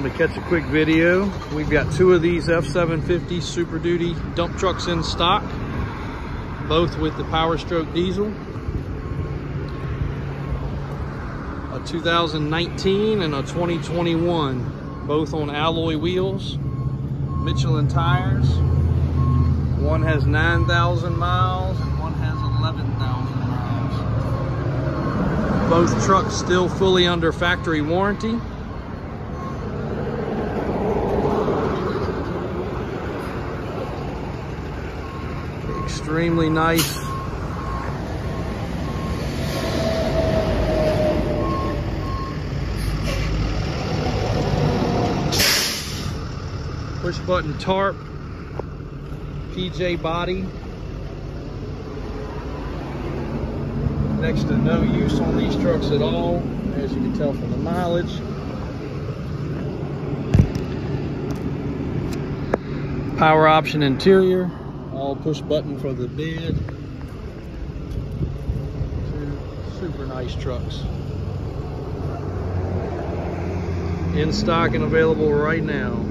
Wanted to catch a quick video. We've got two of these F750 Super Duty dump trucks in stock, both with the Power Stroke diesel. A 2019 and a 2021, both on alloy wheels, Michelin tires. One has 9,000 miles and one has 11,000 miles. Both trucks still fully under factory warranty. Extremely nice. Push button tarp, PJ body. Next to no use on these trucks at all, as you can tell from the mileage. Power option interior, all push button for the bed. Two super nice trucks. In stock and available right now.